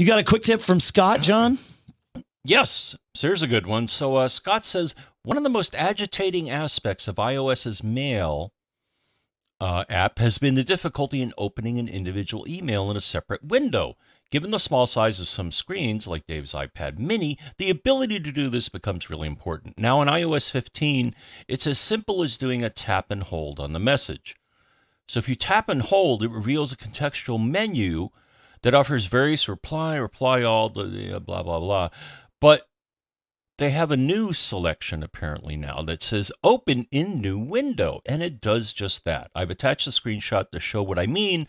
You got a quick tip from Scott, John? Yes, so here's a good one. So uh, Scott says one of the most agitating aspects of iOS's Mail uh, app has been the difficulty in opening an individual email in a separate window. Given the small size of some screens, like Dave's iPad mini, the ability to do this becomes really important. Now, in iOS 15, it's as simple as doing a tap and hold on the message. So if you tap and hold, it reveals a contextual menu that offers various reply, reply all, blah, blah, blah. But they have a new selection apparently now that says open in new window, and it does just that. I've attached a screenshot to show what I mean,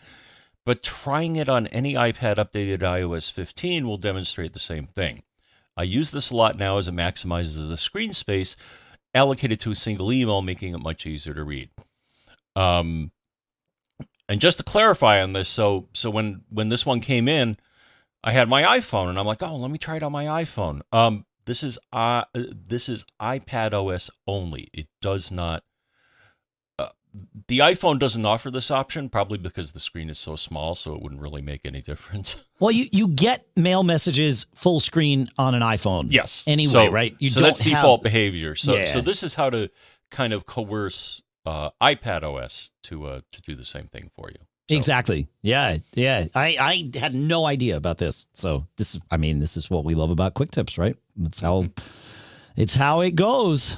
but trying it on any iPad updated iOS 15 will demonstrate the same thing. I use this a lot now as it maximizes the screen space allocated to a single email, making it much easier to read. Um, and just to clarify on this, so so when when this one came in, I had my iPhone, and I'm like, oh, let me try it on my iPhone. Um, this is uh, this is iPad OS only. It does not. Uh, the iPhone doesn't offer this option, probably because the screen is so small, so it wouldn't really make any difference. Well, you you get mail messages full screen on an iPhone. Yes. Anyway, so, right? You so don't that's have- default behavior. So Yeah. so this is how to kind of coerce uh, iPad OS to uh, to do the same thing for you. So- Exactly. Yeah. Yeah. I, I had no idea about this. So this I mean, this is what we love about quick tips, right? It's how, it's how it goes.